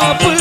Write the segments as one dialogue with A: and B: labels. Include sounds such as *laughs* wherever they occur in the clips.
A: 나 불.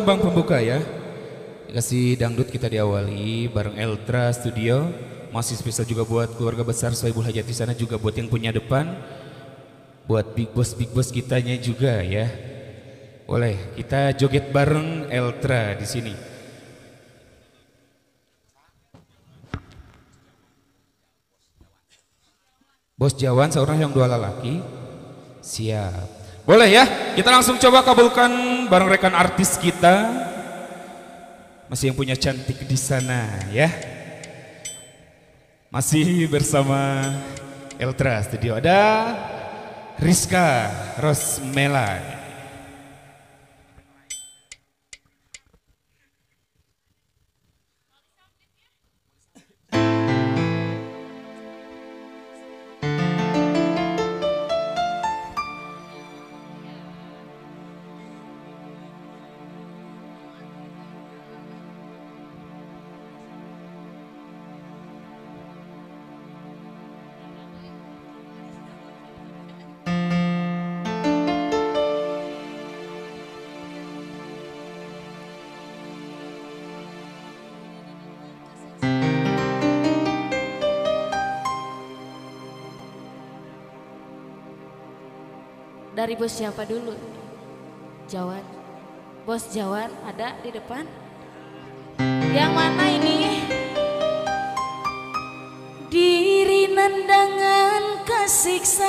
A: Tembang pembuka ya. Kasih dangdut kita diawali bareng Eltra Studio. Masih spesial juga buat keluarga besar Soebul Hajat di sana juga buat yang punya depan. Buat big boss big boss kitanya juga ya. Boleh, kita joget bareng Eltra di sini. Bos Jawan seorang yang dua lelaki. Siap. Boleh ya? Kita langsung coba kabulkan bareng rekan artis kita. Masih yang punya cantik di sana ya. Masih bersama Eltra Studio. Ada Rizka Rosmela.
B: Dari bos siapa dulu? Jawan. Bos Jawan ada di depan? Yang mana ini? Diri nandangan kesiksa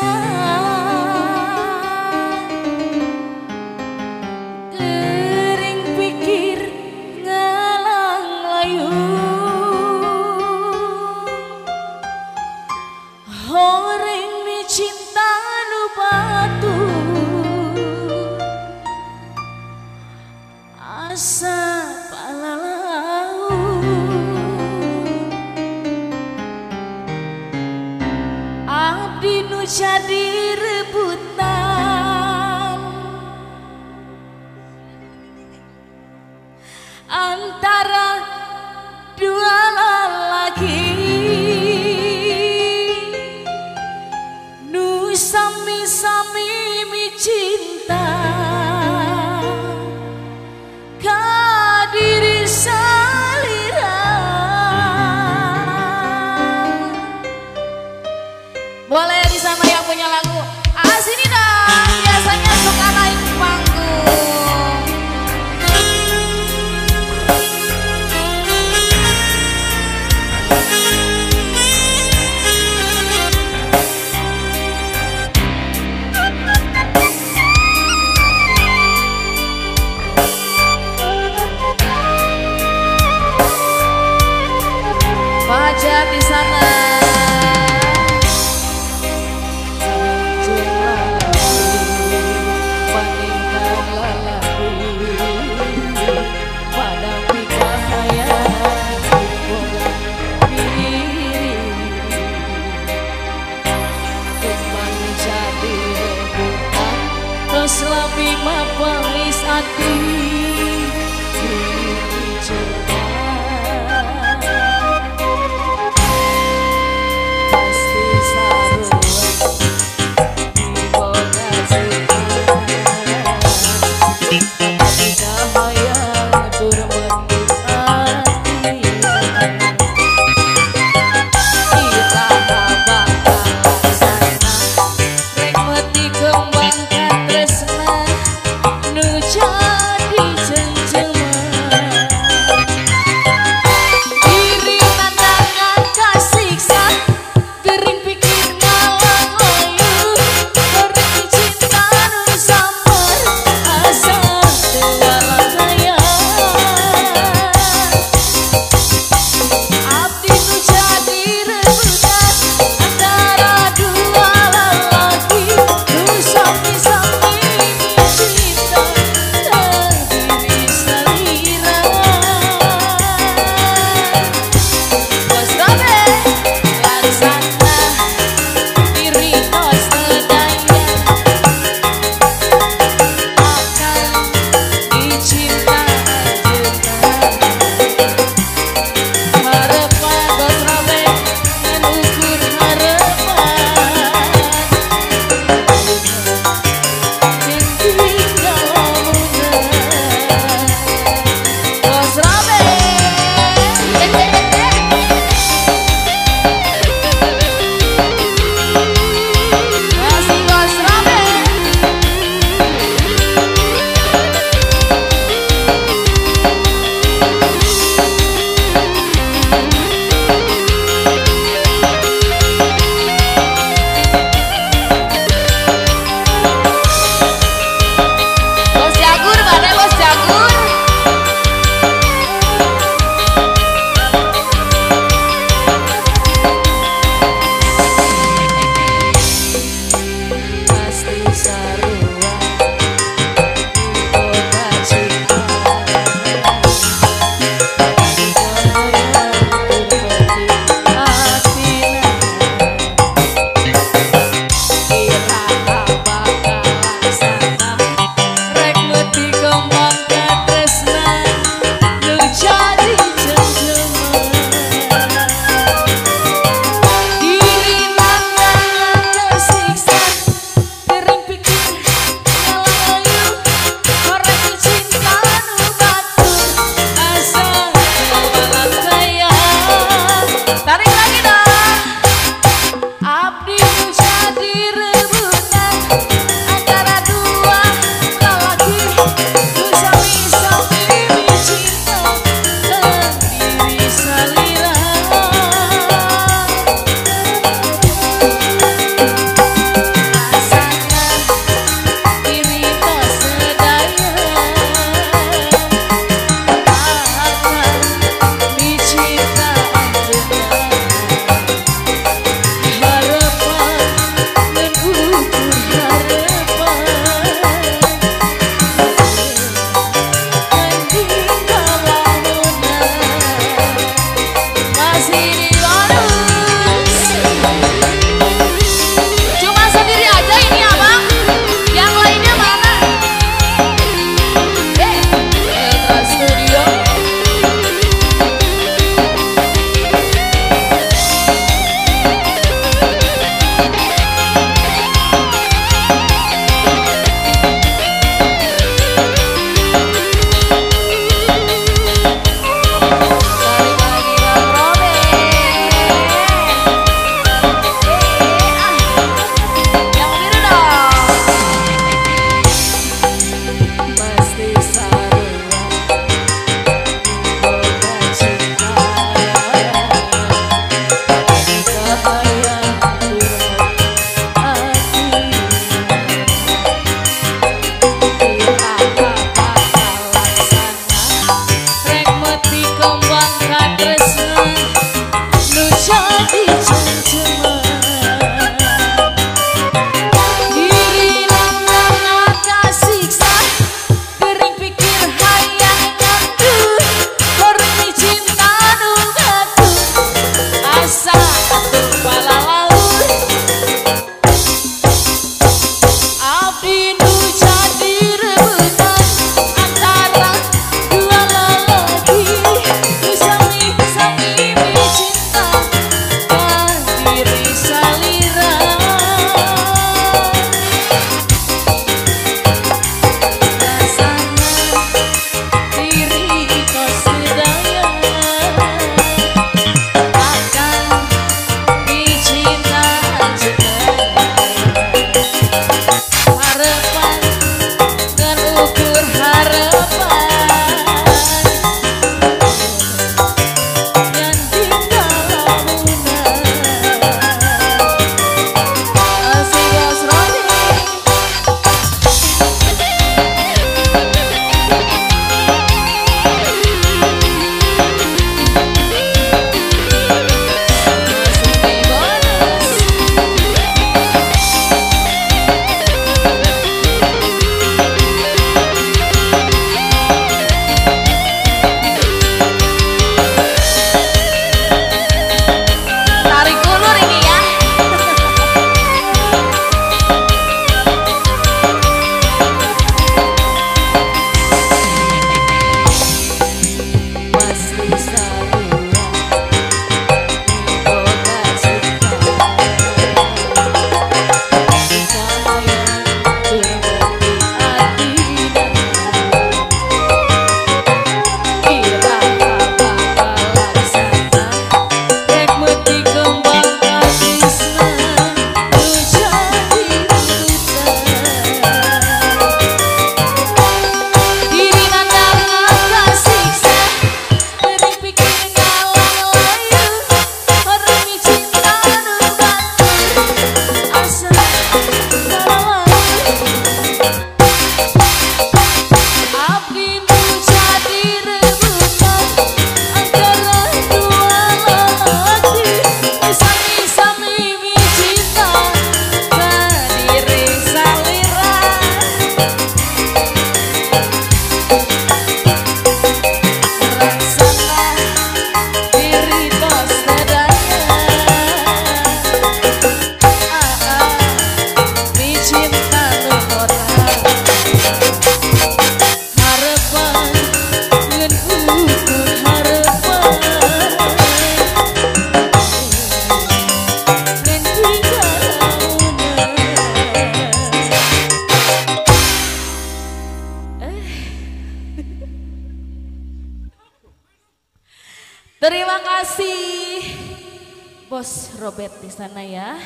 B: Robert di sana ya.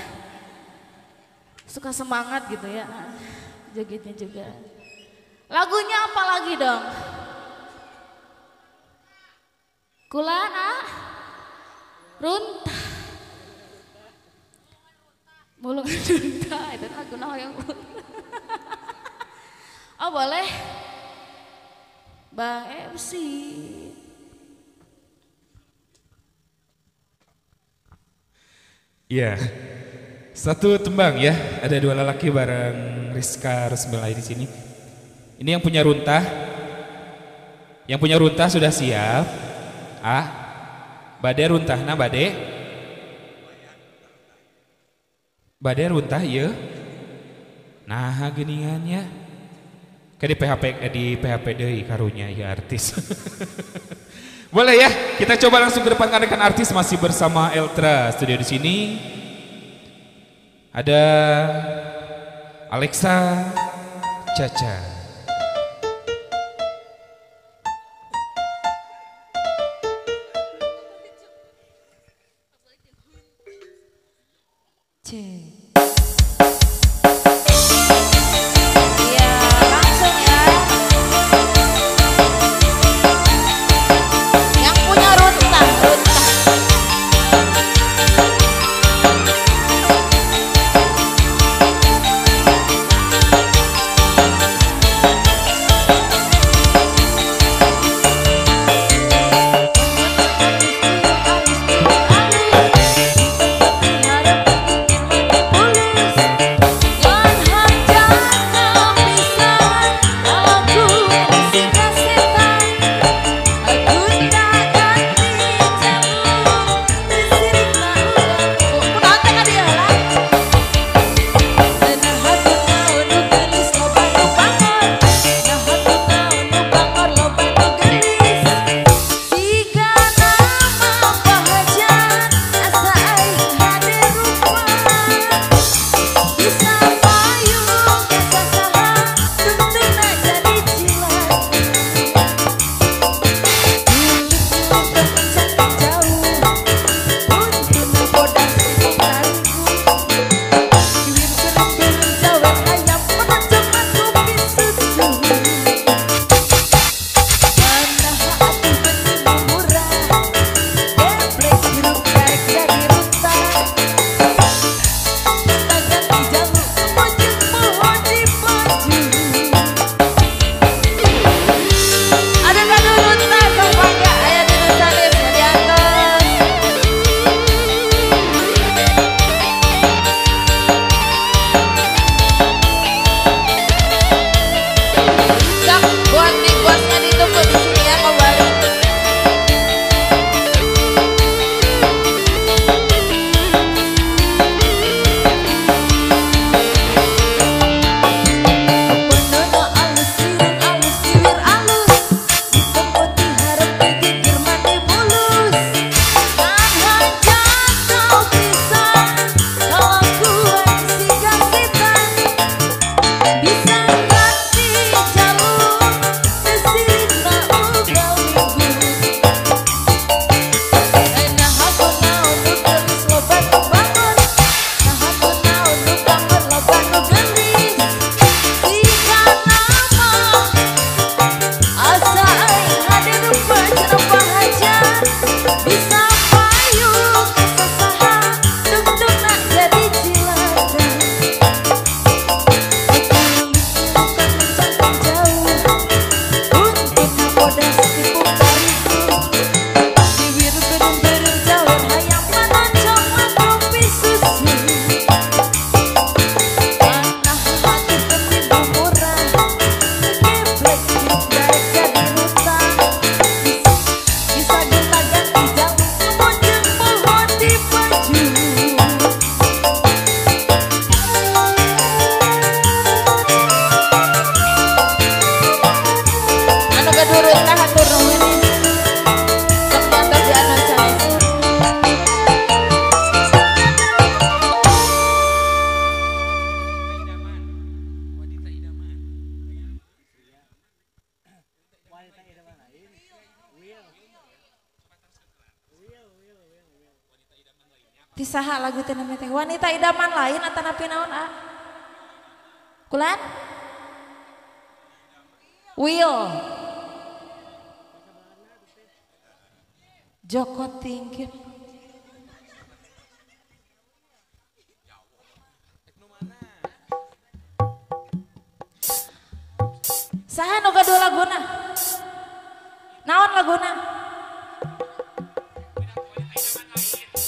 B: Suka semangat gitu ya. Jogetnya juga. Lagunya apa lagi dong? Kulana Runtah Mulung *laughs* Runtah itu lagu yang *laughs* Oh boleh Bang MC
C: Iya. Satu tembang ya, ada dua lelaki bareng Rizka Resbelai di sini. Ini yang punya runtah. Yang punya runtah sudah siap. Ah. Bade runtah nah bade. Bade runtah ya. Nah geningannya. Ke di PHP eh, di PHP deui karunya ya artis. *laughs* Boleh ya, kita coba langsung ke depan rekan artis masih bersama Eltra studio di sini. Ada Alexa Caca.
D: saha lagu teh namanya teh wanita idaman lain atau napi naon ah? Kulan? Will. Joko Tingkir. Saha nuga dua laguna? Naon laguna?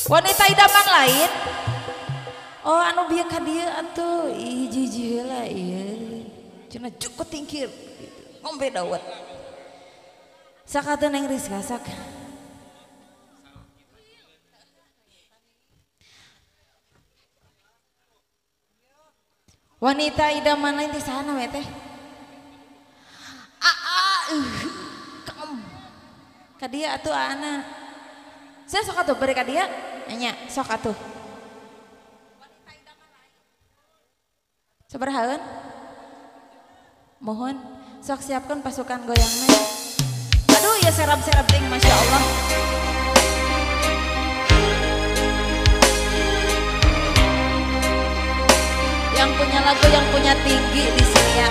D: wanita idaman lain. Oh anu bieu ka dieu atuh. Hiji hiji heula ieu cenah cukup tingkir ngombe dawet. Sakata neng Rizka sak. Wanita idaman lain di sana we teh. Ah, ah, uh, kamu. Kadia atuh anak. Saya sok atuh beri kadia Nanya, sok atuh. Sabarahaeun? Mohon sok siapkan pasukan goyangnya. Aduh ya serap-serap ting Masya Allah. Yang punya lagu yang punya tinggi di sini ya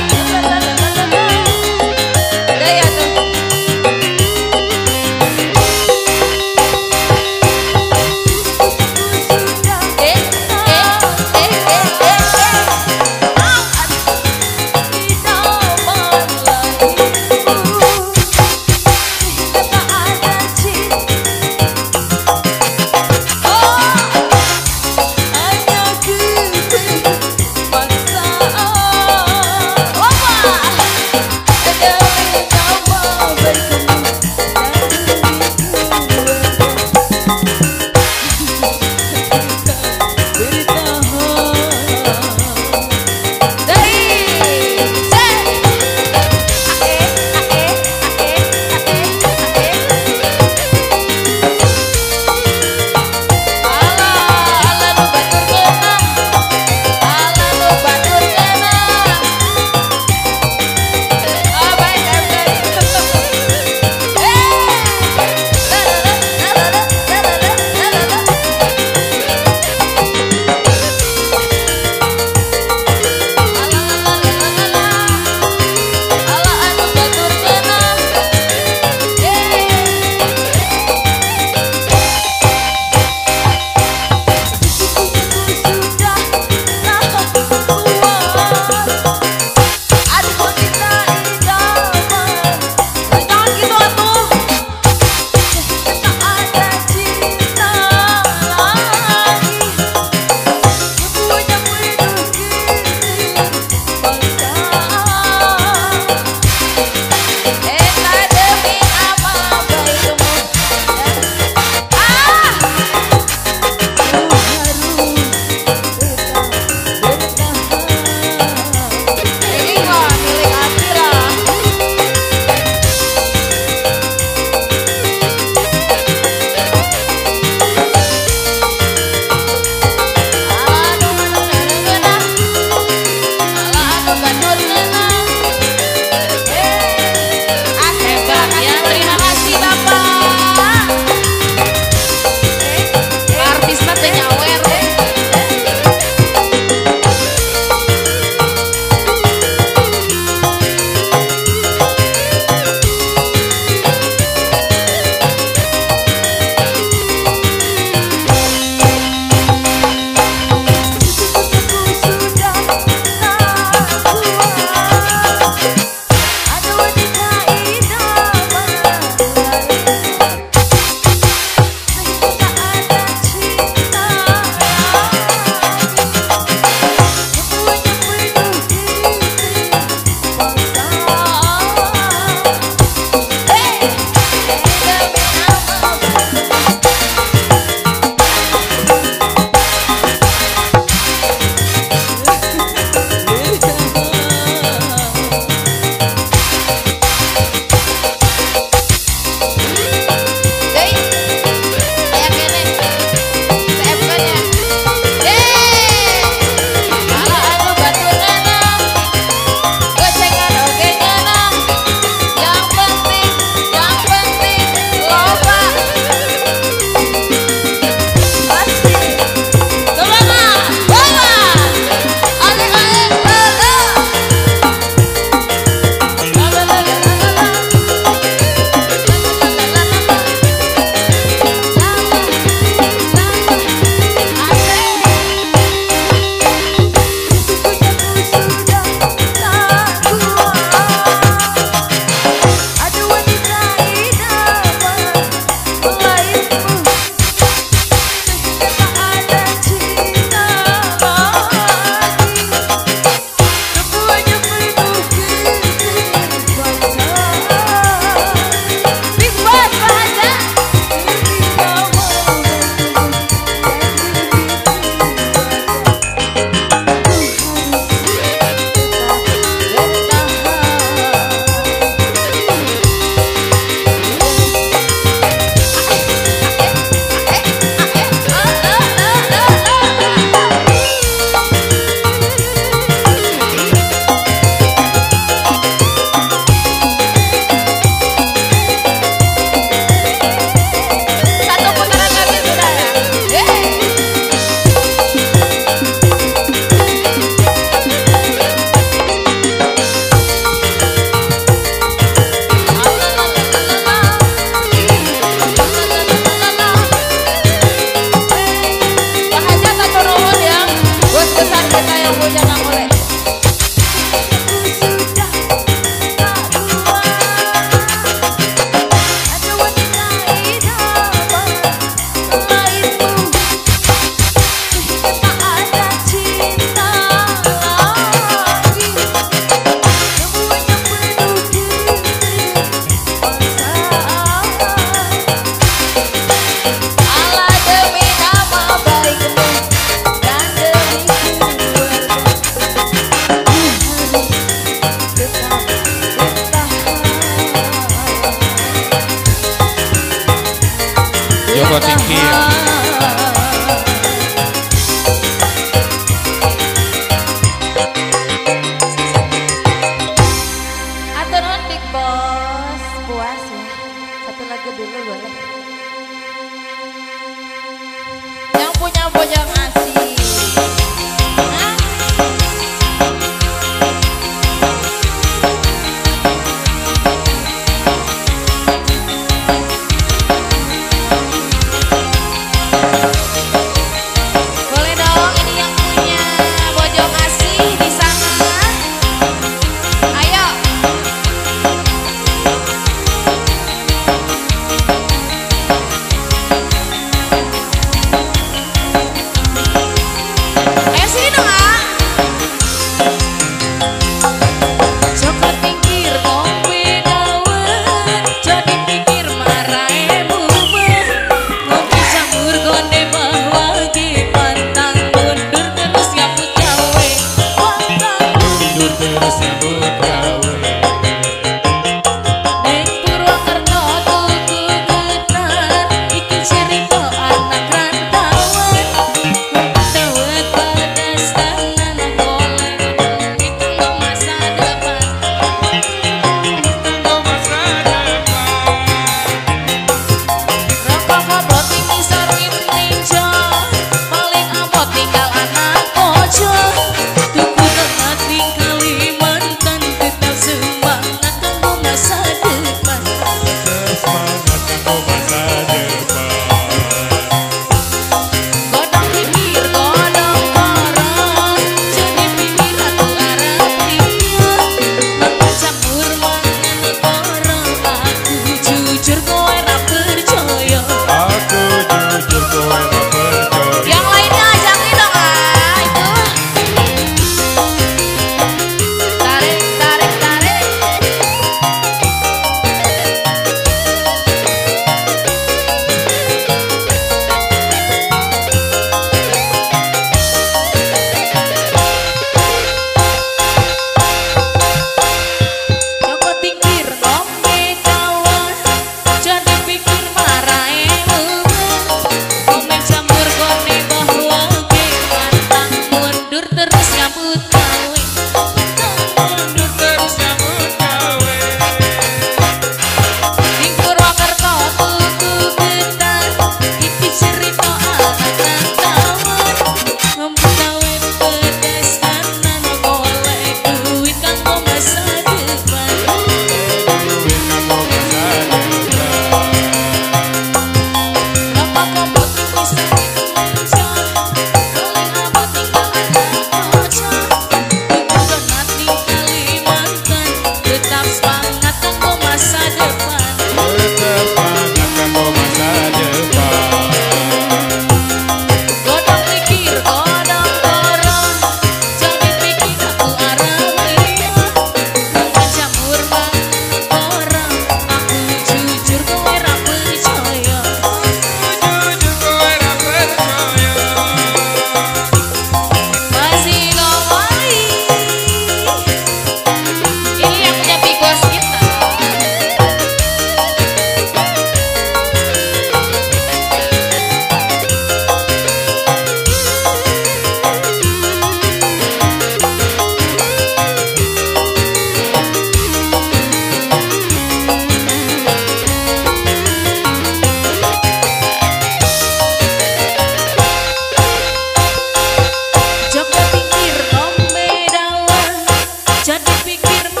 E: firme.